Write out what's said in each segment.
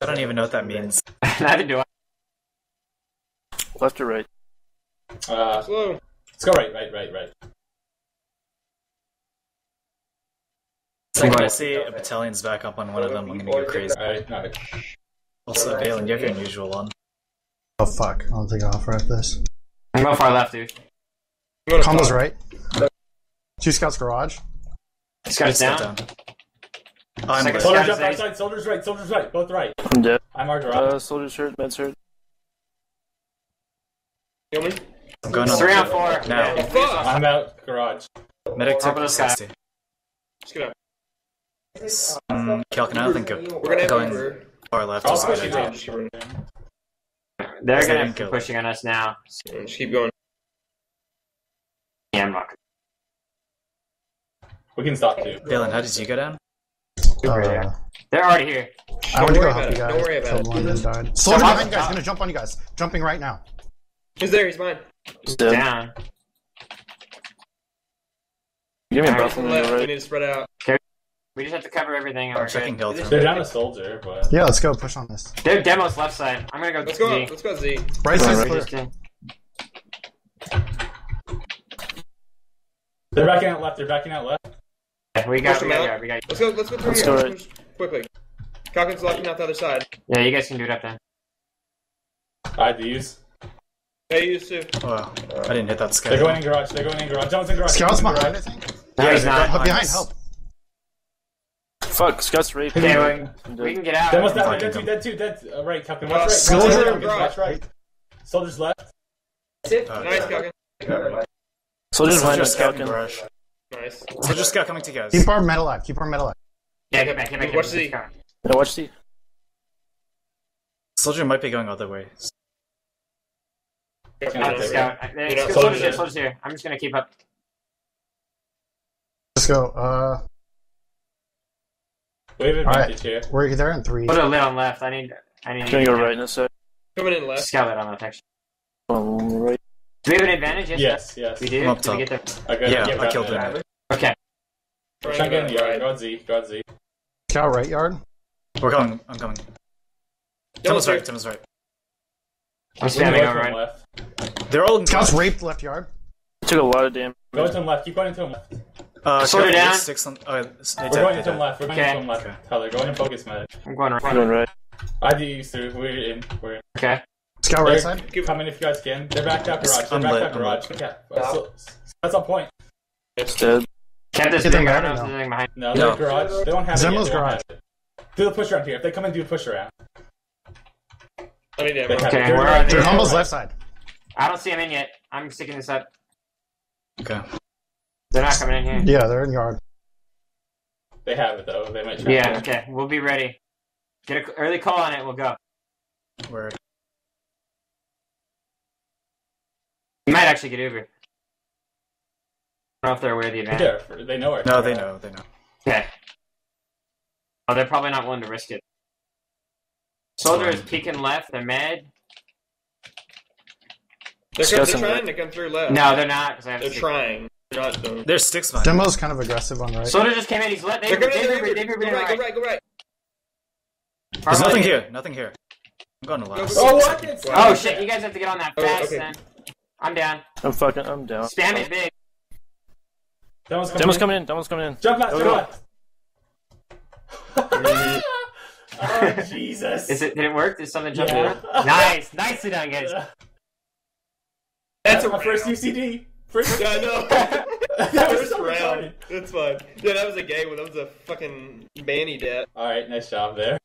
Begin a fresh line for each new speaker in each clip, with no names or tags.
I don't even know what that means.
Neither do I.
Left or right?
Uh,
Slow.
let's go right, right, right, right.
Second I see a battalion's back up on one of them, I'm gonna go crazy.
Alright, no.
Also, Valen, you have your unusual one.
Oh fuck, I'll take off right this.
I'm going far left, dude.
Combo's right. Two scouts garage.
This guy's
Step
down.
I'm
Second
Soldiers
Scout
up, right soldiers right, soldiers right, both right.
I'm dead.
I'm our garage.
Uh, soldiers hurt, meds hurt.
Kill me.
I'm going on
Three on four.
Now.
Yeah,
I'm out garage.
Medic
Top of the
took
sky.
60.
Just get up.
Um, Kelkin, I don't think you're
We're gonna have
going
Uber.
far left.
I'll push
good
you down.
Just keep running.
They're gonna
didn't
be
kill.
pushing on us now.
Just keep going.
Yeah, I'm not.
We can stop too.
Valen, how did you go down?
Uh,
They're already here.
I went to go
worry
help
about
you
it,
guys.
don't worry about
till
it.
one of them died. Soldier
Top,
behind you guys,
top.
gonna jump on you guys. Jumping right now.
He's there. He's mine.
He's dead.
Down.
Give me a
Alright,
breath on
the
the
left. We need to spread out.
We just have to cover everything. and
I'm
we're
checking
good.
hill
They're down a soldier, but
Yeah, let's go push on this.
They're demos left side. I'm gonna go
Let's go.
Z.
Up. Let's go Z.
Right side's clear.
They're backing out left. They're backing out left.
Yeah, we got, we got,
out.
we got.
Let's go. Let's go through
Let's
here.
go
Let's quickly. Calkin's locking out the other side.
Yeah, you guys can do it up then.
I had to use.
Hey, you too.
Oh, I didn't hit that sky.
They're going in garage. They're going in garage. John's in garage.
Scouts
John's in
behind, I think.
No, he's not.
Help behind,
us.
help.
Fuck, Scott's raped.
Okay, we, we can get out.
Demos down. Dead two. Dead two. Dead. Uh, right, Captain.
Uh,
Watch right.
Soldier
Watch right.
in garage.
Watch right. Soldiers left.
Oh,
Nice,
yeah.
Calkin.
Soldiers behind
Soldier
us,
scout in
Falcon.
garage.
Nice.
Soldier scout coming to you guys.
Keep our med alive, keep our med alive.
Yeah, get back, get back.
Watch
back.
Z.
Keep.
Yeah, watch the.
Soldier might be going other way.
Fucking
Out
right
of
there.
scout.
You know,
Soldiers
soldiers
here, soldiers here. I'm just gonna keep up.
Let's go. Uh,
We have advantage here.
we're there in three.
Put a lid on left. I need. I need.
Gonna go right in a sec.
Coming in left.
Scout lid on left. Actually.
On the right.
Do we have an advantage? Yes.
Yes, yes.
We do.
I'm up
Did we get there?
I got,
Yeah,
get
I killed him.
Okay.
Try and get in yard. Go on Z. Go on Z.
Scout right yard.
We're coming. I'm coming.
Demo's
Tim's right.
here.
Tim's right.
I'm
Go
spamming over right.
left.
They're all in
Scouts raped left yard.
Took a lot of damage.
Go into him left. Keep going into him left.
Uh,
Soldier
careful,
down.
Six on. They
We're
dead,
going
they
into him left. We're going
Okay.
into him left. Tyler, go in and focus mode.
I'm going right.
I'm going right.
I do use through. We're in. We're in.
Okay.
Scout right side.
Keep coming if you guys can. They're backed out garage. They're
I'm
backed
lit,
out
I'm
garage. Yeah. so- That's on point.
It's dead.
Kept this
Get them
big. I
ready
don't know if
now.
there's anything behind.
No,
No.
they're garage. They don't have
Zemo's
it yet. They don't
garage.
have it. Do the push around here. If they come and do a push around.
I need
They
ammo.
have
Okay.
They're
where are they?
there.
They're almost left side.
I don't see them in yet. I'm sticking this up.
Okay.
They're not coming in here.
Yeah, they're in the yard.
They have it though. They might try.
Yeah. Okay. We'll be ready. Get an early call on it. We'll go.
We're
You might actually get Uber. I don't know if they're aware of the advantage.
They're- They know it.
no, they know. They know.
Okay. Oh, they're probably not willing to risk it. Soldier is peeking left. They're mad.
They're,
Let's
co-
go
they're
somewhere.
trying to come through left.
No, they're not. 'cause I have
They're trying. They're not though.
There's sticks behind.
Demo's kind of aggressive on right.
Soldier just came in. He's left.
They're
David,
coming in.
David,
David,
David,
Go right. Go right. Go right.
There's nothing here. Nothing here. I'm going to
Go,
last.
Oh what?
Oh shit! You guys have to get on that
Oh,
fast then. I'm down.
I'm fucking. I'm down.
Spam it big.
Demo's coming.
Demo's
in.
coming in. Demo's coming in.
Jump left.
Go,
Jump
go.
left. oh Jesus.
Is it? Did it work? Did something jump
Yeah.
in? Nice, nicely done, guys.
That's my first UCD. First.
Yeah, I know.
that was
First
so
round. That's fine. Yeah, that was a gay one. That was a fucking banny debt.
All right, nice job there.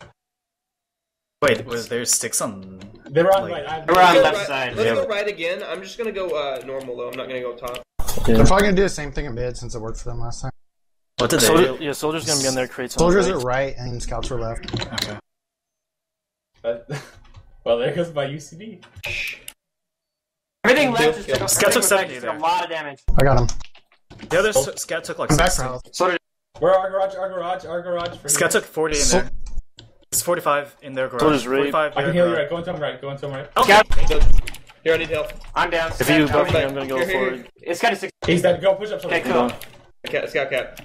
Wait, was there sticks on?
They were on
Like-
right. I-
We're on
Let's go
left
right-
side.
Let's
Yeah.
go right again. I'm just gonna go uh, normal though. I'm not gonna go top.
They're probably gonna do the same thing in mid since it worked for them last time.
What did they
Soldier,
do?
yeah, soldiers gonna be on there. crates. on the
Soldiers
right.
are right and scouts are left.
Okay.
That- well, there goes my UCD.
Everything left just
Scott
took,
took 70
just a lot of damage.
I got him.
The other s- scout took like
I'm back
60.
for health.
Soldier,
Where our garage? Our garage? Our garage? For
Scout took 40 in
So-
there. It's 45 in their garage.
Soldier's raid.
45
I can heal you right. Go into him right. Go into him right.
Scout,
Here, I need help.
I'm down.
If you
Scout,
buff me,
I'm
I'm gonna go
Here, here,
forward.
It's kind of six.
He's dead. Go push up. something.
Okay,
something.
cool.
Cat, scout cap.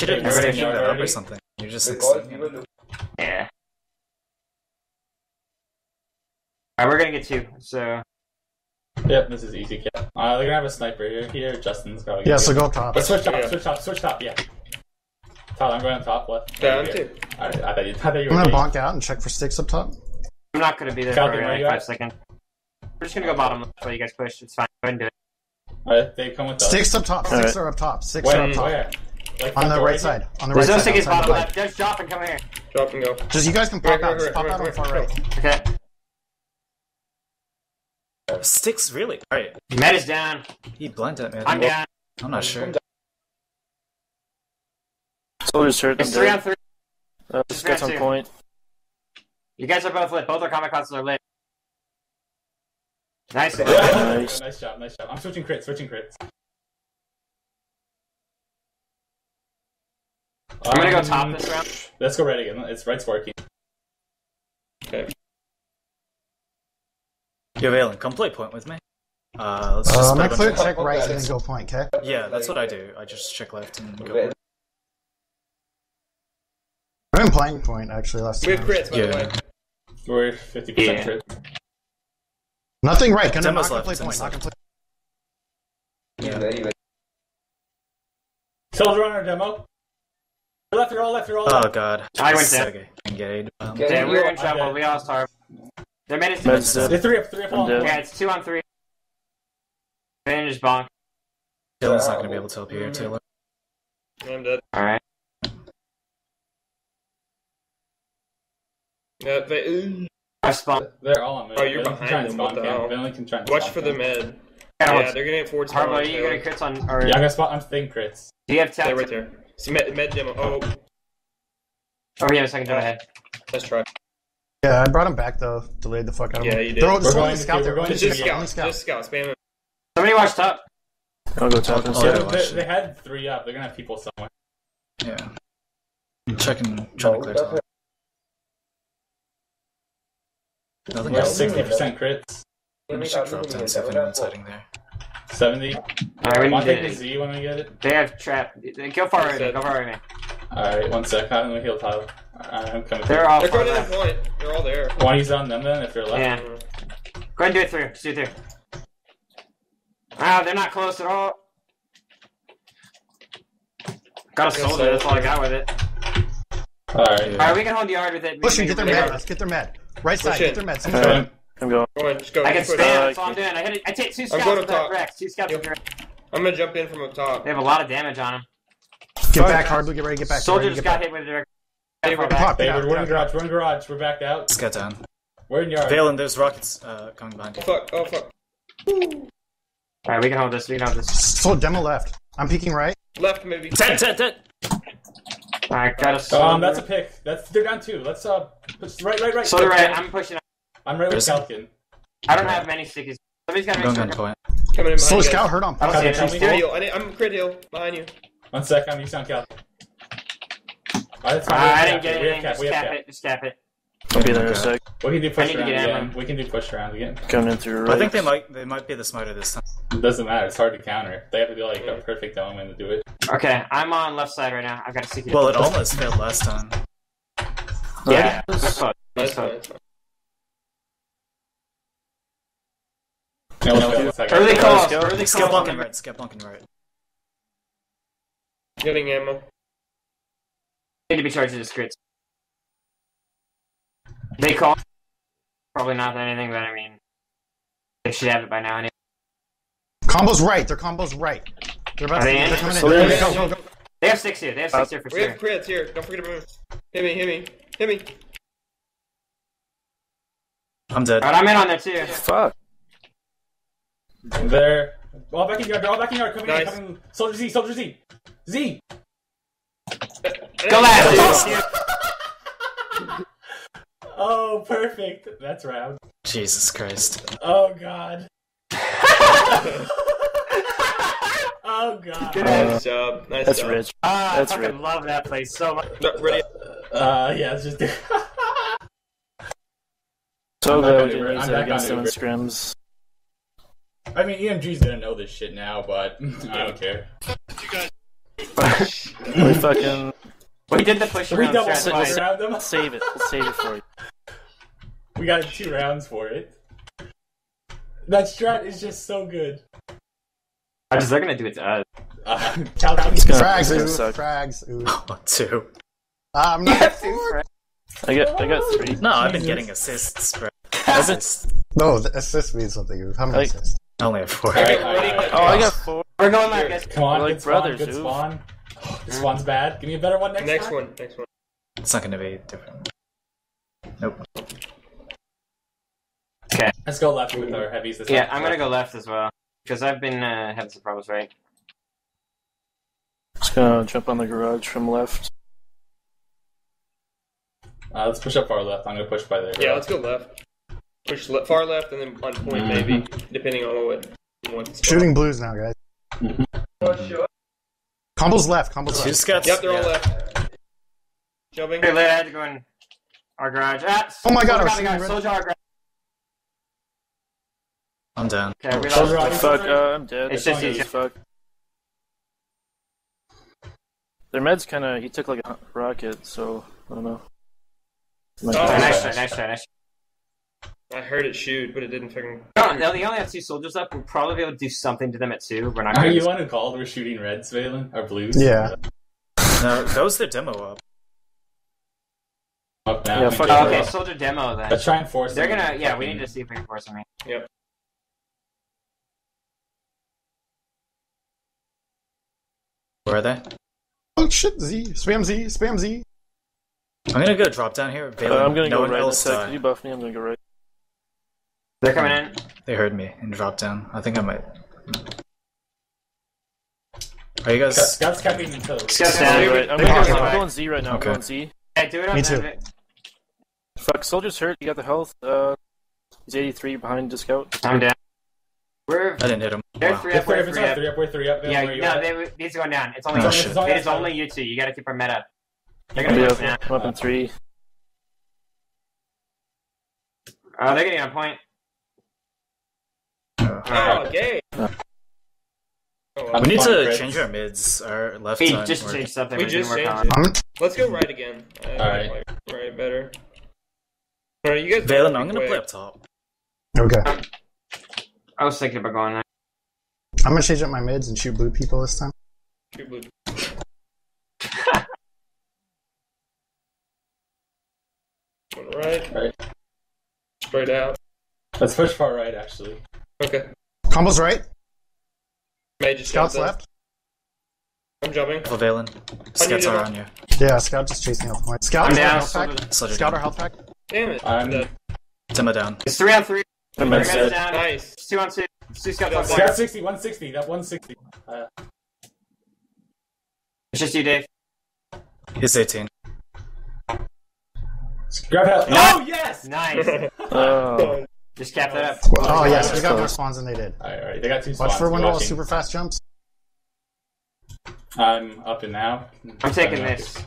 You didn't
Already,
stand that up
already.
or something. You're just extending it.
Yeah. Alright, we're gonna get two. So
Yep, this is easy. Kill. Uh, they're gonna have a sniper here. Here, Justin's probably.
Yeah, so go top.
Let's switch top.
Yeah.
Switch top. Switch top. Yeah. Top. I'm going on top left.
Down
Here.
two.
Alright, I thought you. I thought you
I'm gonna bonk out and check for sticks up top.
I'm not gonna be there
Calvin,
for
where
like five seconds. We're just gonna go bottom left while you guys push. It's fine. Go ahead and do it.
Alright, they come with us.
Sticks up top. Sticks
Alright.
are up top. Sticks are up top.
Where? Like
On the
door
right
here?
side. On the
There's
right
no
side.
stickies
outside
bottom
the
left. Just drop and come here.
Drop and go.
pipe. Just you guys can pop
Right,
out.
right,
Just pop
right,
out on
right,
far
right.
right.
Okay.
Sticks really? Alright.
Matt is down.
He blinded me. I
I'm down.
I'm not sure.
Soldier's hurt. I'm
It's three on three.
Uh, just got some point.
You guys are both lit. Both our combat classes are lit. Nice.
Nice.
nice job. Nice job. I'm switching crits. Switching crits.
I'm gonna go
Um,
top this round.
Let's go red again. It's red's working.
Yo, Valen, come play point with me. Uh, let's
Uh,
just
I'm gonna
a
clear
bunch of-
check right and then go point, okay?
Yeah, that's what I do. I just check left and go point.
I've been playing point actually last
We have
time.
crits, by the way.
We're 50%
Yeah.
crit.
Nothing right. Gonna
Demo's
not
left,
play point. Not play.
Yeah.
Soldier on our demo. You're left, you're all left, you're all
Oh god.
I went
So
down.
gay. Engaged. Um,
Okay, we're in trouble. We all starve. Their med is
Med's dead.
They're three up, three up
I'm
all.
Yeah, it's two on three. Advantage bonk.
Dylan's not gonna be able to help you here, Taylor.
I'm dead.
Alright.
Yeah, they,
I spawn.
They're all on mid.
Oh, you're
Bentley
behind
try and
them, what
spawn
the hell?
Bentley can try and
watch
spawn
for the
camp.
med.
Yeah,
Yeah, they're gonna get forward spawn.
Harbo, are you gonna crits on? Or
Yeah, I'm gonna spot. I'm staying crits.
do you have
They're right there. It's med, med demo. Oh,
Oh, we have a second jump ahead.
let's try.
Yeah, I brought him back though. Delayed the fuck out of him.
Yeah, you did.
Throw,
We're
going to-
scout
we're going
Only
It's
to
just
scout.
scout.
Only scout.
Just scout. Spam it.
Somebody watch top.
I'll go top
Oh,
instead.
yeah.
They,
watch
they,
it.
they had three up. They're gonna have people somewhere.
Yeah. I'm checking, trying to oh, clear top. Nothing
We're
else.
60% crits.
We should drop down, see if anyone's hiding there.
70.
Alright, we
Want
need
to take the
to.
Z when we get it?
They have trap. Go far right.
Set.
Go far right.
Alright, one sec. How do we heal Tyler? I'm coming.
They're all
They're
far
going to the
left.
point. They're all there.
Want to use on them then if they're left?
Yeah. Go ahead and do it through. Just do it through. Ah, they're not close at all. Got a
Yeah,
soldier. That's all I got with it.
Alright.
Alright, we can hold the yard with it. We
Push
can
him. Get their
make it
med.
work.
Let's get their med. Right
Push
side. Get their med.
I'm going.
I'm going.
Go on, just go.
I can
just
spam.
Uh,
That's all I'm doing. I hit. It. I take two
I'm
scouts
going
with that
top.
Rex. Two scouts
Yep.
with Rex.
I'm gonna jump in from up top.
They have a lot of damage on them.
Get back, Hardly. Get ready. Get back.
Soldier just got
back.
hit with a direct.
Hey, we're.
Pop, get
we're, in garage. We're in garage. We're backed out.
Let's get down.
We're in yard.
Valen, there's rockets uh, coming behind you.
Oh fuck! Oh fuck!
Alright, we can hold this. We can hold this.
So demo left. I'm peeking right.
Left maybe.
Dead, dead, dead!
Alright, got a soldier.
Um, that's a pick. That's they're down two. Let's uh, push right, right, right.
Soldier right. I'm pushing. up.
I'm right with
There's-
Falcon.
I don't have many stickies. Somebody's got to
I'm
make
going
sure.
gun point.
Coming in behind
So
you.
scout hurt on.
I don't see it.
Tell
I'm
me
Crit heal. I need, I'm crit heal behind you.
One sec. I'm using on Cal. Alright,
Uh,
fine. We have
I didn't get
We have
anything. Just
We
cap
cap.
it. Just cap it.
I'll be there in a sec.
We can do push
need
around again.
ammo.
We can do push around again.
Coming in through
I think they might they might be the smarter this time.
It doesn't matter. It's hard to counter. They have to be like a perfect element to do it.
Okay, I'm on left side right now. I've got a sticky.
Well, it almost failed last time.
Yeah. That's close.
That's
That's
fine.
close.
That's fine.
Yeah, let's go. Let's go.
Early calls.
go.
Early
Skip
calls.
blocking right, skip blocking right.
Getting ammo.
Need to be charged with crits. They call. Probably not anything, but I mean, they should have it by now. Anyway.
Combos right. Their combos right. They're about
Are
to.
they in?
They're coming in. They're
they're
in.
in.
Go, go, go.
They have six here. They have six here for
We
sure.
We have crits here. Don't forget to move. Hit me. Hit me. Hit me.
I'm dead.
Alright, I'm in on there too.
Fuck.
They're all back in yard. They're all back in yard. Coming in.
Nice.
Coming. Soldier Z. Soldier Z. Z.
Go last, dude.
Oh, perfect. That's round.
Jesus Christ.
Oh god. oh god.
Nice job. Nice
That's
job.
rich.
Ah, I
That's
fucking
rich.
love that place so much.
No, ready?
Uh, yeah. It's just.
So
I'm
we didn't
Uber.
use
I'm back
against
on
scrims.
I mean, EMG's gonna know this shit now, but I don't care.
We fucking
We did the push
Three
around
double
strat
Sit-
twice.
six around them.
save it. We'll save it for you.
We got two rounds for it. That strat is just so good.
I just they're gonna do it to us.
Uh, Calcon,
It's gonna-
Frags,
it's gonna
ooh,
suck.
frags, ooh.
Oh, two.
I'm not four.
I got I got three.
No, I've been getting assists, bro. Assists.
No, the assist means something. How many
Like-
assists?
I only have four.
Alright,
Ready?
alright, alright.
Oh, I got four.
We're going like this.
Come on,
like
good spawn,
brothers,
good
ooh.
spawn. This one's bad. Give me a better one next,
Next
time.
one. Next one.
It's not gonna be different. Nope.
Let's go left with our heavies this
Yeah,
time.
I'm gonna go left as well because I've been uh, having some problems right.
Just gonna jump on the garage from left.
Uh, let's push up far left. I'm gonna push by there.
Yeah, let's go left. Push le- far left and then on point maybe,
Mm-hmm.
depending on what one.
Shooting blues now, guys. Combos left, combos
Two
left.
scouts?
Yep, they're all left. Jumping.
Okay, let I had to go in our garage. Ah,
Oh my God,
soldier
I was
got the guy.
red-
Soldier our garage.
I'm down.
Okay, we
Soldier
lost.
on-
Fuck, uh, I'm dead.
It's just
Easy
easy.
fuck. Their med's kinda. He took like a rocket, so I don't know. Might
Oh,
be-
Okay, nice try, nice try, nice
I heard it shoot, but it didn't fucking.
try. No, they only have two soldiers up. We'll probably be able to do something to them at two. We're not
Are
gonna
you on a call? We're shooting reds, Valen? Or blues?
Yeah.
No, that was their demo up.
Up now.
Yeah, fuck
Oh, okay,
up.
soldier demo then.
Let's try and force
They're
them
gonna,
to
yeah, we need to see if we can force them.
Where are they?
Oh shit, Z. Spam Z, spam Z.
I'm gonna go drop down here.
Uh, I'm gonna
no
go
one
right in a
else
sec.
die.
Can you buff me? I'm gonna go right.
They're coming in.
They heard me and dropped down. I think I might. Are you guys?
Scouts capping until.
Scouts
I'm
down.
going, right. I'm,
They
going,
can
I'm going Z right now.
Okay.
I'm going Z.
Yeah, do it on
Me
the-
too.
Fuck, soldier's hurt. You got the health. Uh, he's 83 behind the scout.
I'm down. We're
I didn't hit him.
they're
Wow.
three up.
we're,
We're
if it's
three up.
three up, we're three up.
Yeah, no,
at?
they, these are going down. It's only
Oh,
you.
It's only
It is only you two. You gotta keep our med up. They're gonna
up,
push now.
I'm up in three.
Oh, they're getting on point.
Oh, gay.
I'm
We need to
Chris.
change our mids. Our left
We
side.
just
working.
changed something.
We
We
just changed it. Let's go right again. Uh, I
Alright.
like right better. Alright, you guys.
Valen, I'm gonna
quick.
play up top.
okay.
I was thinking about going there.
I'm gonna change up my mids and shoot blue people this time.
Shoot blue. Right,
Right.
straight out.
Let's push far right, actually.
Okay.
Combos right.
Mage
Scouts left.
I'm jumping.
Oh, Valen. Scouts are on you.
Yeah, scout just chasing out the point. Scout
I'm down.
health pack.
Soldier
Scout or
down.
health pack.
Damn it.
I'm-
Dead.
Demo down.
It's three on three.
I'm
They're
at
gonna
Z.
down.
Nice.
Two on two. It's two scouts on
Scout
60, 160. That 160. Uh,
It's just you, Dave.
He's 18.
grab help. Oh, yes!
Nice.
Oh,
just cap that up.
Oh yes, we got more spawns than they did.
Alright, alright. They got two spawns.
Watch for one of those super fast jumps.
I'm up and now.
I'm taking this.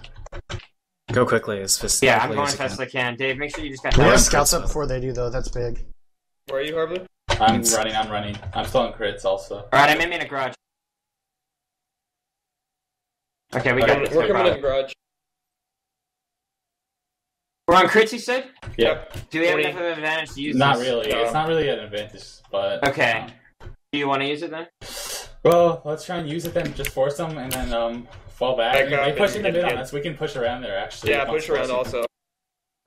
Go quickly as fast
Yeah, I'm going
as
as fast as. I can. Dave, make sure you just got
We
Yeah.
have scouts up before they do though. That's big.
Where are you, Harbor?
I'm running, I'm running. I'm still on crits also.
Alright, I'm in in a garage. Okay, we got
We're
this.
we're coming in
problem.
the garage.
We're on crits, you said?
Yep.
Do we have
20.
enough of an advantage to use
Not
this?
really.
No.
It's not really an advantage, but.
Okay.
um,
Do you want to use it then?
well, let's try and use it then. Just force them and then um fall back.
Back up
they push in the
and
mid on us. We can push around there actually.
Yeah, push around also.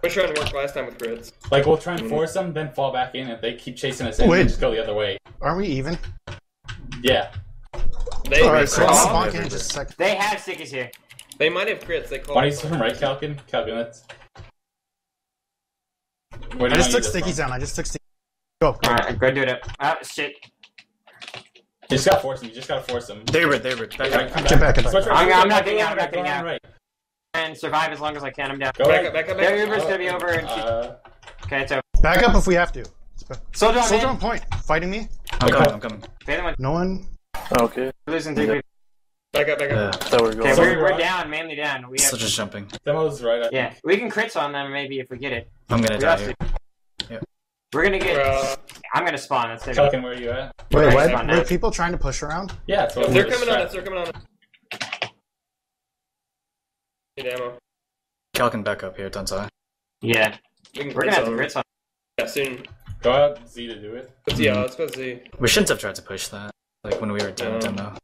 Push around worked last time with crits.
Like we'll try and
Mhm.
force them, then fall back in. If they keep chasing us in,
Wait.
then just go the other way.
Aren't we even?
Yeah.
They,
All right, so I'll
Call.
spawn in just a sec.
They have stickies here.
they might have crits. They call.
Why do you swim right, Calvin? Calvin, let's.
I just took
to
stickies down. I just took stickies. Go. go.
Alright, go do it. Ah, shit.
from? You just gotta force them. You just gotta force them.
They were, they were. Back
Alright,
up.
come
Get back, get back.
Right,
I'm- I'm not getting
on
out,
right,
I'm not getting
on
out.
right.
And survive as long as I can. I'm down.
Go
Back
right.
up, back up, back
you're
up.
just gonna be over and keep.
Uh,
Okay, it's over.
Back up if we have to.
Soldier on
Soldier on point. Fighting me.
I'm coming, I'm coming.
The other one.
No one.
Okay.
We're losing three
Yeah.
people.
Back up, back
Yeah.
up.
We were going.
Okay,
Soldier
we're, we're down, mainly down. We have,
Still just jumping.
Demo's right. I
yeah,
think.
we can crits on them maybe if we get it.
I'm gonna
We
die
have
here.
to.
Yep.
We're gonna get.
We're, uh,
I'm gonna spawn. That's it.
Calvin, where are you at?
Wait,
Right,
what?
spawn
Were people trying to push around?
Yeah, it's
they're
we're
coming on us. They're coming on us. Need ammo.
Cal can back up here, don't I?
Yeah,
We can
we're gonna have to
on
on.
Yeah, soon.
Go out Z to do it.
Let's, yeah, let's go Z.
We shouldn't have tried to push that. Like when we were doing
Um,
demo.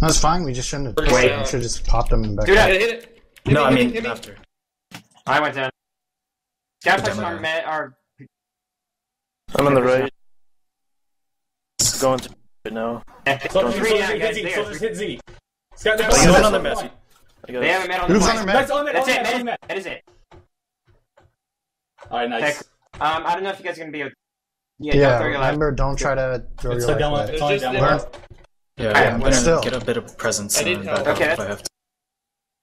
That's fine. We just shouldn't have.
Wait.
We should have just popped them back.
Dude,
Hit it, hit it. Hit
No,
me,
I
hit me,
mean
hit me.
after.
I went down. Scout
Demo
pushing our med, our
I'm on the right. Going to it now.
Soldiers,
Three
soldiers
down,
hit
guys.
Z.
There.
Soldiers hit Z. Scott,
Oh,
Someone
that's
on the
the
med.
I got
They
it.
Have a med on the
Who's
point.
on their
That's on that.
That's
on
it.
that,
That
on that.
that is it.
All right,
Okay.
nice.
Um, I don't know if you guys are gonna be. Able... Yeah,
Yeah,
don't throw your life.
remember, don't try to throw
It's
your
the
life away.
only
It's just
demo.
demo.
Learn-
Yeah,
Alright,
I'm gonna
still.
get a bit of presence
I did
then
help.
Okay,
off if I have to.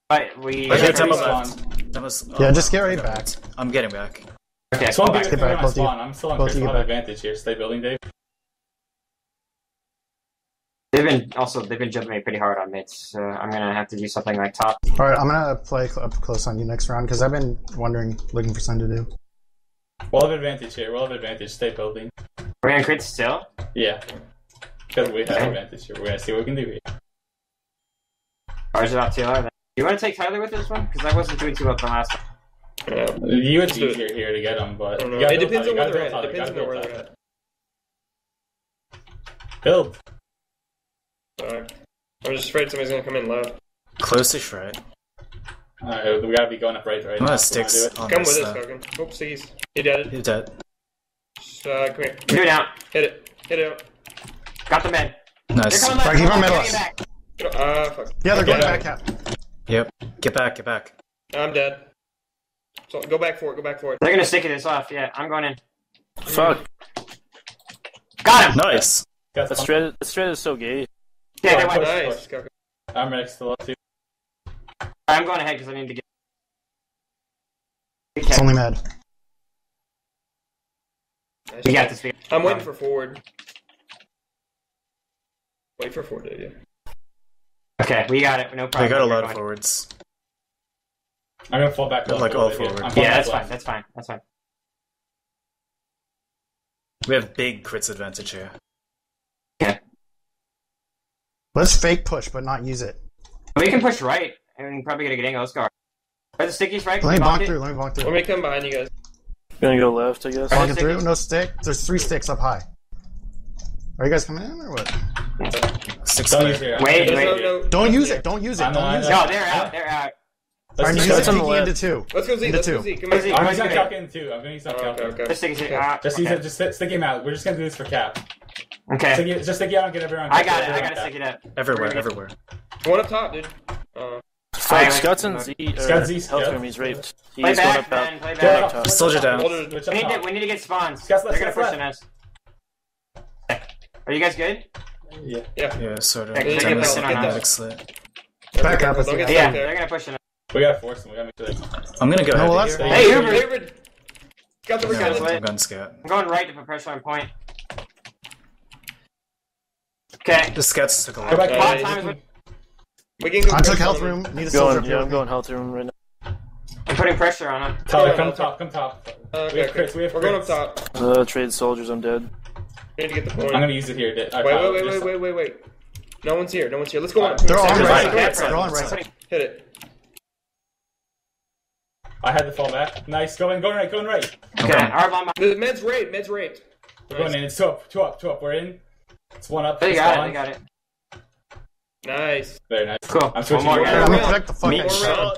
But we.
Okay,
Okay,
demo
spawn.
left. Demo's,
Yeah,
oh,
just get right back.
I'm getting back.
Okay,
Spawn
fall
B
back.
with
back,
me
both you.
I'm still on
Both
critical advantage here. Stay building, Dave.
They've been also they've been jumping me pretty hard on mids, so I'm gonna have to do something like top.
All right, I'm gonna play cl- up close on you next round because I've been wondering, looking for something to do.
We'll have advantage here. We'll have advantage. Stay building.
We're gonna crit still.
Yeah. Because we have
Okay.
advantage here. We're gonna see what we can do here.
Ours is about TLR. Then. You want to take Tyler with this one? Because I wasn't doing too well the last one.
Yeah.
Uh, you it's
do it.
easier here to get them, but
I
you
It depends on where they're at. It depends on where they're at.
Build.
Alright. I'm just afraid somebody's gonna come in loud.
Close-ish right.
Alright, we gotta be going up right right
I'm
now.
gonna
so we wanna
sticks
do it.
on
Come
this
with us,
though.
Kogan. Oops, he's. He did it.
You're dead.
Just, Uh, come here.
Do it out.
Hit it. Hit it out.
Got the med. They're
Nice.
coming left.
Right, keep
come on,
middle.
get back.
Ah, fuck.
Yeah, they're going
Yeah.
back out.
Yep. Get back, get back.
I'm dead. So go back for it. Go back for it.
They're gonna stick it this off. Yeah, I'm going in.
Fuck.
Got him.
Nice.
Got
That
some-
straight, is so gay.
Yeah, oh, they
Oh,
went.
Nice.
push.
Kogan.
I'm next to left too.
I'm going ahead because I need to get.
It's only mad.
Nice.
We got this. we-
I'm waiting for forward. Wait for forward, yeah.
Okay, we got it. No problem.
They got a lot of forwards.
I'm gonna fall back left
Like all
little bit here.
forward.
Yeah,
back
that's fine. That's fine. That's fine.
We have big crits advantage here.
Let's fake push, but not use it.
We can push right, and we probably get a good angle. Let's go. Are the stickies right?
Let me
Block
bonk through. Let me bonk
Let me come behind you guys.
Gonna go left, I guess.
Alright.
Bonking through. No stick. There's three sticks up high. Are you guys coming in or what?
Six
Don't use here.
Wait,
I'm
wait.
No, no.
Don't use it. Don't use it. Don't
not-
use it.
No, they're out. They're out.
Let's
Alright,
just
use
That's
it
on
to
the
get
left.
into two.
Let's go Z.
Into
Let's go
two.
Z. Come
Let's
here.
see.
I'm
Let's
using
go.
Falcon too. I'm gonna use
Oh,
Falcon.
okay, okay.
The stickies are out.
Uh, just use
okay.
it. Just stick, stick him out. We're just gonna do this for cap.
Okay.
Stick it, just stick it out and get everyone.
I got it. I gotta
cap.
stick it up.
Everywhere,
We're
everywhere.
One up top, dude. Uh,
Fuck,
Alright,
Scott's in
wait.
Z. Or
Scott's Z,
health room, he's raped. He's
Play
going
back,
up
man. Play
Get
back.
up.
Soldier down.
We need to. We need to get spawns.
Scott's
They're gonna push on us. Are you guys good?
Yeah.
yeah.
Yeah, sort of.
Okay,
get
Demo's
that,
on
get that.
Mavic.
Back up. Yeah.
stuck
Yeah,
there.
they're gonna push on us.
We gotta force him. We gotta make sure.
I'm gonna go
No, well, that's
here.
Hey, Uber.
David. Got the
Yeah,
Scott's
recon.
lit.
I'm going scout.
I'm going right to put pressure on point. Okay.
The scouts took a
Go
lot.
back.
Bot
yeah,
time is
can- We can go.
I took health
on
room. Need a soldier.
Going, yeah, I'm
up
going health room right now.
I'm putting pressure on them.
Tyler,
Yeah,
come
no,
top. Come top.
Uh,
We have
okay.
crits. We have
We're going up top.
Uh, trade soldiers, I'm dead.
We need to get the point.
I'm gonna use it here. Di-
Wait, wait, wait, wait, wait, wait, wait. No one's here. No one's here. Let's go on.
They're all
Second
right.
side,
right.
right side.
They're all right.
Sorry.
Hit it.
I had to fall back. Nice. Going, going right. Going right.
Okay. Our bomb.
The med's raped. Med's raped.
We're going in. It's two up. Two up. Two up. We're in. It's one up.
They
It's
got it. They got it.
Nice.
Very nice.
Cool.
I'm
One
switching.
more.
to-
I'm gonna the fucking
More
shit.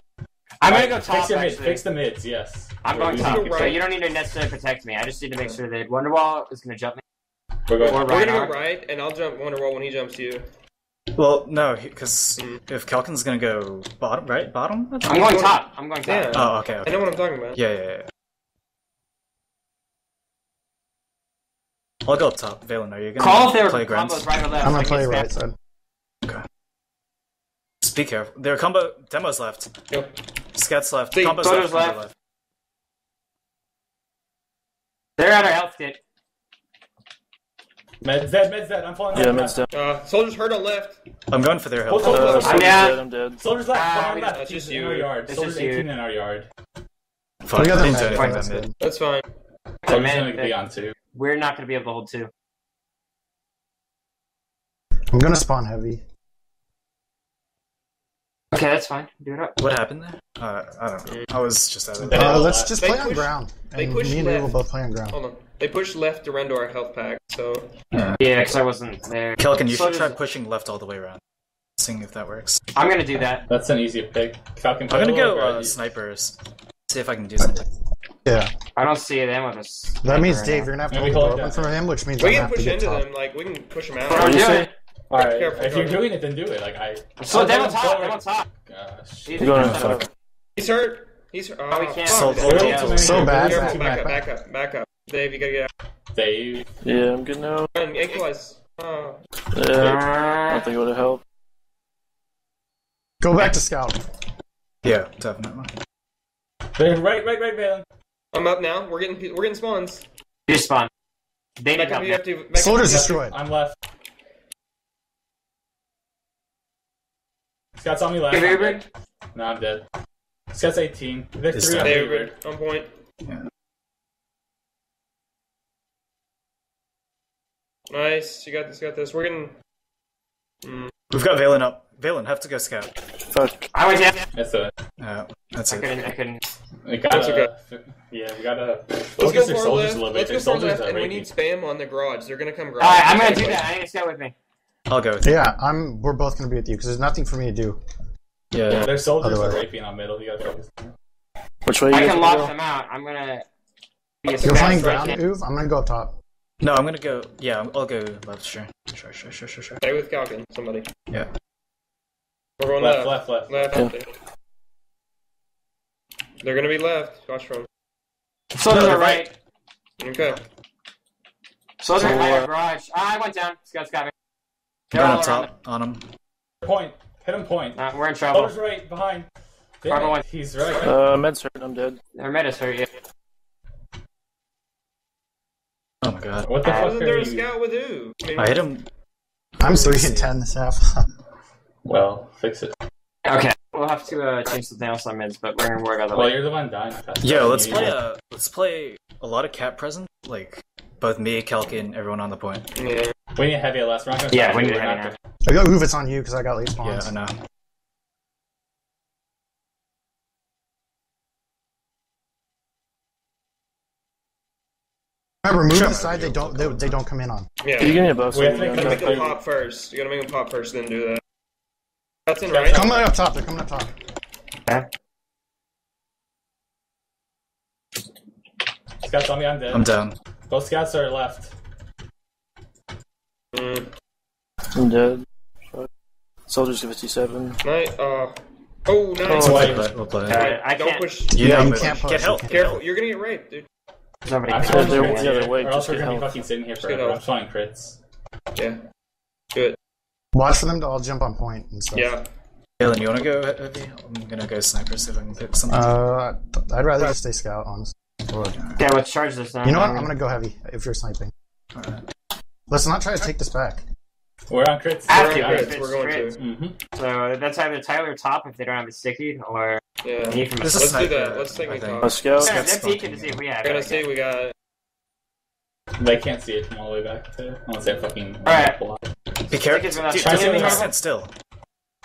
I'm gonna go
Fix
top.
your mid.
Actually.
Fix the mids. Yes.
I'm
We're
going top,
go
so you don't need to necessarily protect me. I just need to make sure that Wonderwall is gonna jump me.
We're going
We're gonna go right, and I'll jump Wonderwall when he jumps you.
Well, no, because
Mm.
if Kelkin's gonna go bottom, right? Bottom?
I'm going top. I'm going top.
Yeah.
Oh, okay,
I know what I'm talking about.
Yeah, yeah, yeah. I'll go up top. Valen, are you gonna
Call if there
play
are combos right or left.
I'm gonna play right side.
Just be careful. Their combo demos left.
Yep.
Scats left.
See,
Combos
photos
left.
left. They're at our health kit.
Med's dead. Med's dead. I'm falling.
Yeah,
left.
man's down.
Uh, soldiers hurt on left.
I'm going for their health.
Hold, hold,
Uh,
hold.
soldier's dead, I'm dead.
Soldiers left. One
we
left.
That's
He's
just
in
you.
our yard.
That's
Soldiers
just you.
in our yard.
Fuck,
We got
I
them
didn't do anything
that's
that mid.
good.
That's fine.
Soldiers
man,
gonna be on two.
We're not gonna be able to hold two.
I'm gonna spawn heavy.
Okay, that's fine. Do it up.
What happened there? Uh, I don't know. I was just out of
They
Uh, let's just
They
play on
push-
ground.
they
And me and you will both play on ground.
Hold on. They pushed left to run to our health pack, so
Yeah, because I wasn't there.
Kelkin, you should
Soldiers-
try pushing left all the way around. Seeing if that works.
I'm gonna do that.
That's an easy pick. Falcon.
I'm gonna go uh, snipers. See if I can do something.
Yeah.
I don't see them with us.
That means, Dave, you're gonna have to
Maybe
hold the door open for him, which means
we
I'm
can
gonna have to
push
get
into
top.
them. Like we can push them
I'm
out.
doing
say?
it.
Alright,
Careful,
if you're doing it, then do it. Like I.
So them on
Go
top.
for
Them on top.
Gosh.
He's
You're going
gonna-
to fuck.
He's hurt. He's hurt.
Oh, we can't.
fuck.
So-
Careful,
Yeah.
So bad.
Careful,
Back,
back up,
back,
back up, back up. Dave, you gotta get out.
Dave.
Yeah, I'm good now.
And equalize. Oh.
Yeah, I don't think it would have helped.
Go back to scout.
Yeah, definitely.
Right, right, right, right, Valen.
I'm up now. We're getting we're getting spawns.
You spawn. They need
Back up,
help.
you have to. back up,
Soldiers
you have to-
destroyed.
I'm left. Scott's on me left.
Give
I'm
Uber.
No, I'm dead. Scott's 18. There's
This
three on
time.
Uber.
David, on point. Nice. You got this. Got this. We're getting. Mm.
We've got Valen up. Valen, have to go scout.
Fuck.
I was down.
That's it.
Uh, that's
I
it.
couldn't. I couldn't.
We gotta,
That's okay.
Yeah, we gotta.
Let's
Focus
go
for
far left.
a little bit.
Let's go far
soldiers
left, and we need spam on the garage. They're gonna come garage.
Alright, I'm gonna do that. I need to stay with me.
I'll go with you.
Yeah, I'm. We're both gonna be with you because there's nothing for me to do.
Yeah.
Their soldiers
Otherwise-
are raping on middle. You gotta focus.
Which way you
I
guys
can lock
go?
them out. I'm gonna. be a
You're
scout
playing
so I
ground,
can't-
Uve. I'm gonna go up top.
No, I'm gonna go. Yeah, I'll go left. Sure. Sure, sure, sure, sure, sure.
Stay with Calkin. Somebody.
Yeah.
We're going
Left,
left.
left, left.
Left. They're gonna be left. Watch from.
Soldiers
No, they're
right.
Okay.
Soldiers
So,
are right.
uh,
Garage. Ah, I went down. Scout's got me. They're
Going
all
up top on him.
Point. Hit him point.
Uh, we're in trouble.
Soldiers right behind. Damn
one.
He's right.
Uh, med's hurt. I'm dead.
Their metas hurt you.
Oh my god.
What the fuck
Wasn't
are
there a scout with who? I
I hit him.
I'm three and ten this half.
Well, fix it.
Okay. We'll have to uh, change something else on mids, but we're gonna work out the
Well,
way.
you're the one dying. That's
Yo, let's play. Uh, let's play a lot of cat present. Like both me, Kelkin, everyone on the point.
Yeah.
We need heavy last round.
Yeah, we need
We're
heavy now.
I go Uve. It's on you because I got late
Yeah. I know.
Remember, move
Sure.
to the side they don't they, they don't come in on.
Yeah.
You give me a buff? so
We
I
have
can
to
gotta
make
make them pop first. You gotta make them pop first, then do that. That's in right.
Coming up top. They're coming up top.
Scouts on me. I'm dead.
I'm down.
Both scouts are left.
Mm.
I'm dead. Soldiers 57.
Nice. Uh, oh, nice.
Oh,
We'll play. We'll play.
Alright, I
Don't
can't.
push.
You
Yeah,
know,
you can't push,
Get
you
help.
Careful. You're gonna get raped, dude.
Somebody.
I'm
Yeah,
spawning
they're-
crits
yeah,
here,
they're wait,
or else we're
get
gonna be fucking sitting here forever. I'm spawning crits.
Yeah. Do it.
Watch for them to all jump on point and stuff.
Yeah.
Galen, you wanna go heavy? I'm gonna go sniper see if I can pick something.
Uh, I'd rather just stay scout, honestly.
Yeah, let's charge this now.
You know what? I'm gonna go heavy if you're sniping.
Alright.
Let's not try to take this back.
We're on crits.
After
We're on
crits,
crits, we're going
crits.
to.
Mm-hmm.
So that's either Tyler top if they don't have a sticky, or
Yeah.
me from a
This is
Let's do that. Let's take
I
me
think.
A
top.
scout.
Yeah,
Scout's
they're peeking to see if we have.
We're gonna see we got.
They can't see it from all the way back to unless they fucking.
Alright.
Be careful.
Stick
Dude,
trying
just
to be
just
careful.
stand still.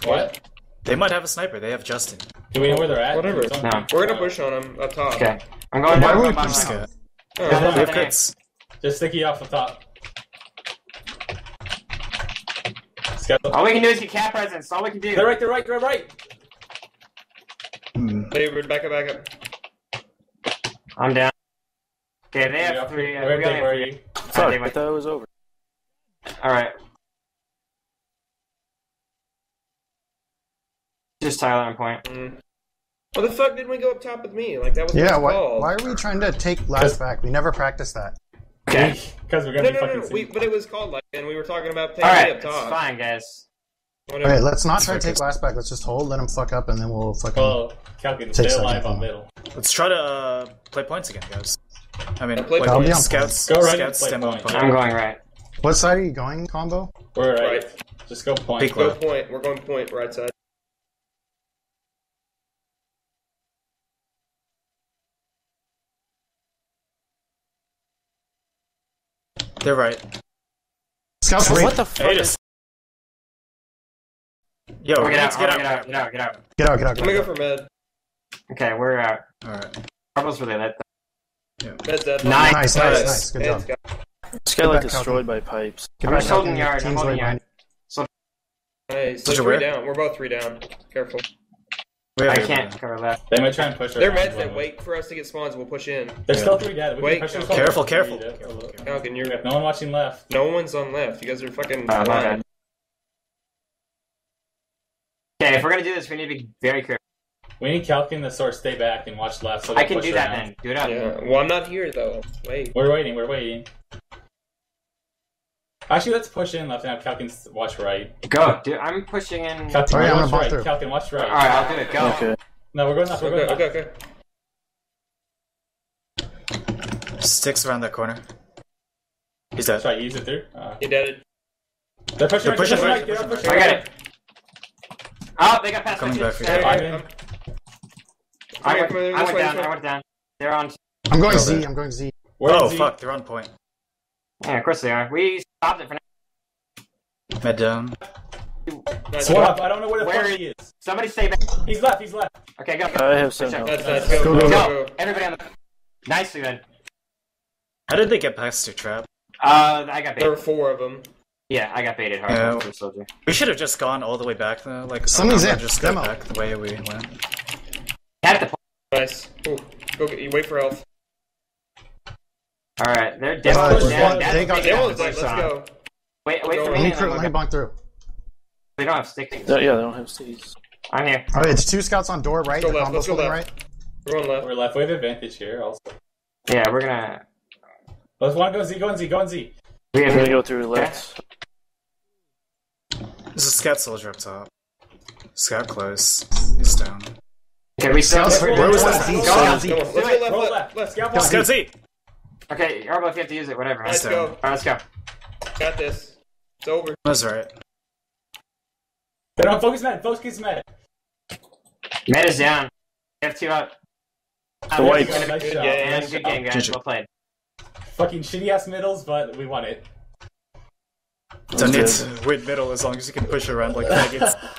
What?
They might have a sniper. They have Justin.
Do we know where they're at?
Whatever.
No.
We're gonna push on them up top.
Okay. I'm going
Why
down.
would we
going
push.
Just.
Yeah,
They have crits.
Just sticky off the top.
All we can do is get cat presents. All we can do.
They're right. They're right. They're right.
Hmm.
David, back up, back up.
I'm down. Okay, they have three.
here.
Uh,
Where
we only
were
have
you?
three.
Fuck,
they
I thought it was over.
All right. Just Tyler on point.
Mm. What the fuck didn't we go up top with me? Like that was
Yeah,
what
why,
called.
why are we trying to take last back? We never practiced that.
Okay.
Because we're gonna
no,
be
no,
fucking.
no. We, but it was called like, and we were talking about
All
taking
right.
me up
It's
top.
fine, guys.
Whatever.
Okay, let's not try to take last back. Let's just hold, let them fuck up, and then we'll fucking.
Well, Calkin,
Take
stay
second
alive on middle.
Let's try to uh, play points again, guys. I mean,
play
play
I'll be
points. Scouts.
Go right
Scouts
play
stem
point.
point.
I'm going right.
What side are you going, combo?
We're right.
Right.
Just go point.
Peek
Go
left.
point. We're going point right side.
They're right.
Scouts
What
right.
the fuck?
Hey, just- Yo,
Oh,
we
get
need
out,
to get
get
out.
out, get out, get out.
Get out, get out,
I'm
get
gonna
out.
go for med.
Okay, we're out.
Alright.
Purple's really lit.
That's dead.
Nice.
Nice, nice, nice. Good job.
This guy like destroyed by pipes.
Get
I'm just holding yard, I'm holding yard.
behind.
Nice.
Did
They're three
win?
down. We're both three down. Careful.
Wait,
I can't cover left.
They might try and push us.
They're
around
meds
one
that wait for us to get spawns. We'll push in.
There's
Yeah.
still three dead. We
Wait,
can push
careful,
Careful,
one.
careful.
We need it.
careful, careful.
Falcon, you're.
no one watching left.
No one's on left. You guys are fucking.
Ah, my
blind.
Okay, if we're gonna do this, we need to be very careful.
We need Calkin to sort of stay back and watch left. So
I can do that
around.
then. Do it up.
Yeah. Well, I'm not here though. Wait.
We're waiting. We're waiting. Actually, let's push in left and have Calkin watch right.
Go. Do, I'm pushing in.
Calkin,
Oh, yeah, I'm
watch right.
through.
Calkin, watch right.
All right, I'll do it. Go.
Okay.
No, we're going left. We're going
Okay.
left.
Okay. Okay.
Sticks around that corner. He's dead.
That's I Use it through. Uh,
You dead.
they're pushing.
They're pushing
right.
right,
They're
they're
pushing
pushing
I
right.
got it. Oh, they got past
Coming back for
two.
you.
I,
I'm in.
I
Come
went, I went down. I went down. They're on.
I'm going
Oh,
Z.
there.
I'm going Z.
Where
Oh fuck, they're on point.
Yeah, of course they are. We stopped it for now.
Med down.
Nice.
Swap. I don't know where the
Where
fuck
is-
he is.
Somebody stay back.
He's left. He's left.
Okay, go.
I have some
Push up.
help.
That's nice. Go.
Go,
Go.
go,
Go.
Go. Everybody on the. Nicely done.
How did they get past your trap?
Uh, I got baited.
There were four of them.
Yeah, I got baited hard.
Yeah.
for the soldier.
We should have just gone all the way back though. Like
Somebody's
somehow
in.
Just go back the way we went.
Had the.
Nice. Ooh. Go. Get, you wait for health.
All right, they're
Uh,
definitely
they
down. That's
got-
big
they
They
got-
all dead. Let's go.
Wait, wait for
Let
Let
me.
me,
and
cr-
then
let me
go.
bonk through.
They don't have stick things.
Yeah, yeah, they don't have seats.
I'm here.
Oh, it's two scouts on door right.
Go left, let's go left.
right.
We're on left.
We're left. We have advantage here. Also,
Yeah, we're gonna.
let's one go Z. Go on Z. Go on Z.
We
I'm gonna go through left.
There's a scout soldier up top. Scout close. He's down.
Okay, we still.
Scouts-
Where was that?
go,
Z?
go.
Scouts Z.
Come on. Let's go
it.
left.
Roll
Left.
left.
Left.
Scout
Go
one.
Scout Z!
Okay, Arbo, if you have to use it, whatever.
Let's
down.
go.
All right, let's go.
Got this. It's over.
That's right.
They don't uh, focus med. Focus med.
Med is down. We have two up.
The whites.
Nice
Good
shot.
game.
And good game, guys.
GG.
Well played.
Fucking shitty ass middles, but we won it.
Don't need
good.
to win middle as long as you can push around like faggots.